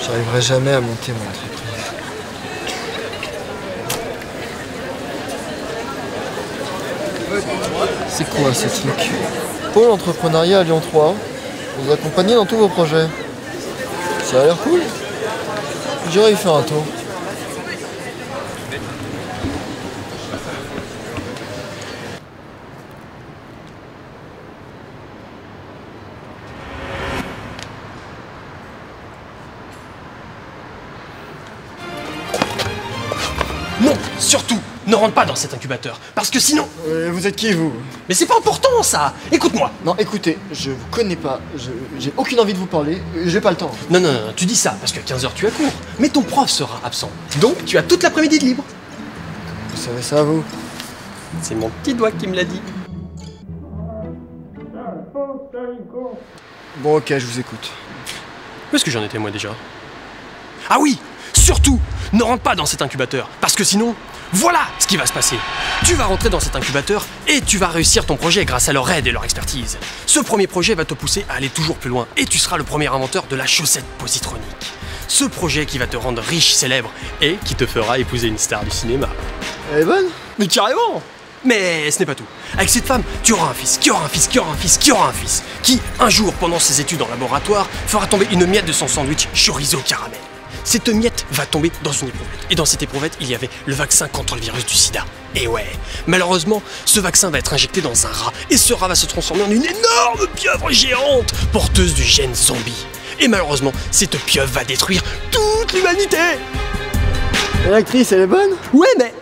J'arriverai jamais à monter mon entreprise. C'est quoi ce truc Pôle entrepreneuriat à Lyon 3. Vous accompagnez dans tous vos projets. Ça a l'air cool. J'irai y faire un tour. Non, surtout, ne rentre pas dans cet incubateur. Parce que sinon. Euh, vous êtes qui vous? Mais c'est pas important ça Écoute-moi Non, écoutez, je vous connais pas. Je- J'ai aucune envie de vous parler. J'ai pas le temps. Non, non, non, tu dis ça parce qu'à 15h tu as cours. Mais ton prof sera absent. Donc tu as toute l'après-midi de libre. Vous savez ça, vous? C'est mon petit doigt qui me l'a dit. Bon, ok, je vous écoute. Où est-ce que j'en étais moi déjà? Ah oui Surtout, ne rentre pas dans cet incubateur. Parce que sinon, voilà ce qui va se passer. Tu vas rentrer dans cet incubateur et tu vas réussir ton projet grâce à leur aide et leur expertise. Ce premier projet va te pousser à aller toujours plus loin et tu seras le premier inventeur de la chaussette positronique. Ce projet qui va te rendre riche, célèbre et qui te fera épouser une star du cinéma. Elle est bonne? Mais carrément Mais ce n'est pas tout. Avec cette femme, tu auras un fils, qui aura un fils, qui aura un fils, qui aura un fils, qui, un jour, pendant ses études en laboratoire, fera tomber une miette de son sandwich chorizo caramel. Cette miette va tomber dans une éprouvette. Et dans cette éprouvette, il y avait le vaccin contre le virus du sida. Et ouais, malheureusement, ce vaccin va être injecté dans un rat. Et ce rat va se transformer en une énorme pieuvre géante, porteuse du gène zombie. Et malheureusement, cette pieuvre va détruire toute l'humanité Et l'actrice, elle est bonne? Ouais, mais